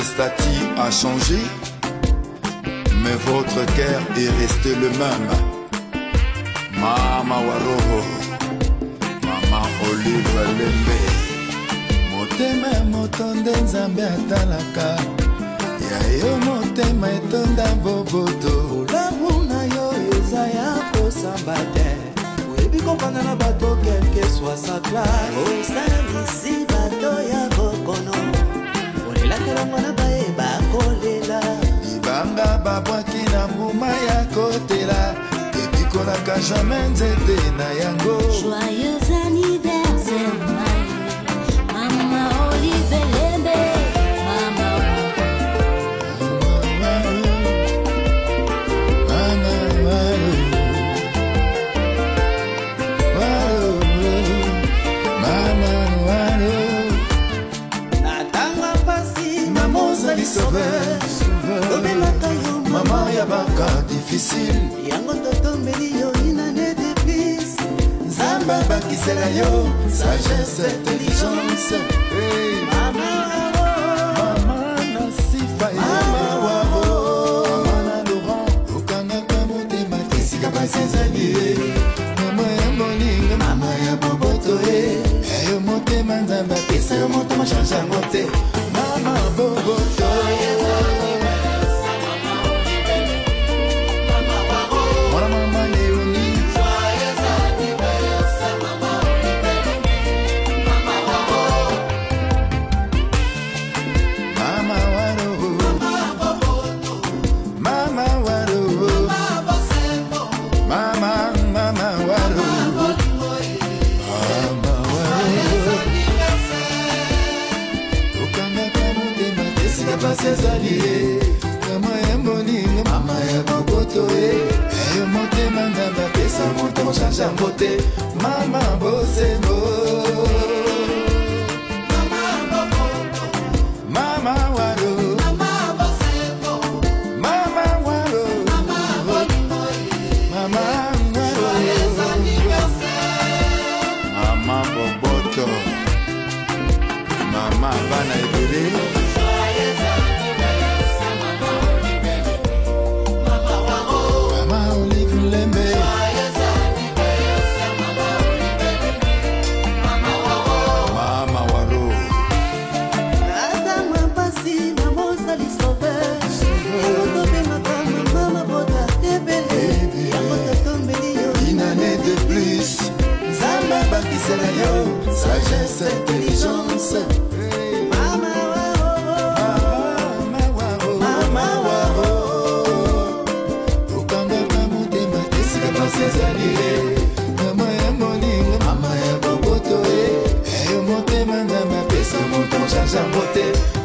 le statut a changé, mais votre cœur est resté le même. Mama Waroho, Mama Olive Lembe, motema motonde nzambe atalaka ya yo motema etonda boboto olamu na yo eza ya kosamba te oyebi kopanda na bato kelke swasakla osalisi bato ya bokono kolongwa na baye bakolela libanga babwaki na mbuma ya kotela ebikolaka jamai nzete na yango joyeux anniversaire ya baka difficile yango totombeli yo inane deplis nzambe abakisela yo sagesse intelligence hey. Eh. nyonso ezali ye mama ya moninga mama ya moboto ye yo motema na bapesa moto chanjango te mama bosembo mama waro mama waro mama mama boboto mama bana ebele sagesse, intelligence. tokangaka motema esika pasi ezali mama ya moninga mama ya boboto e eyo motema na mapesa moto change yango te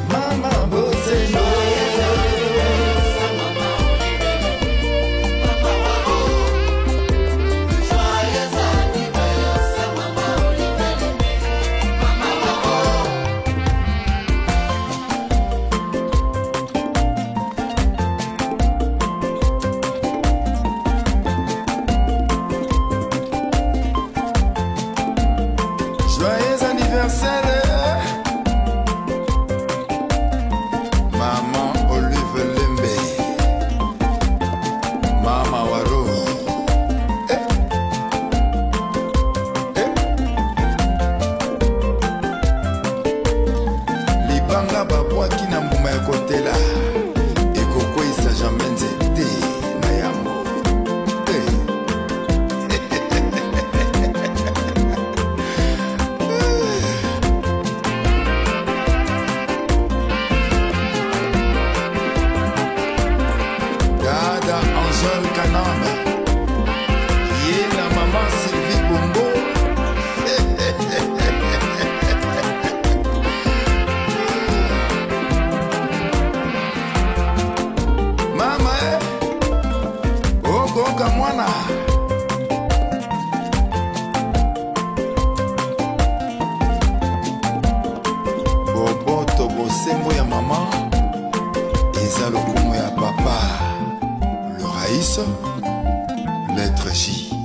ozwaki na mbuma ya kotela ekokweyisa jamai nzete na yango dada angel kanaba L'être Maître J.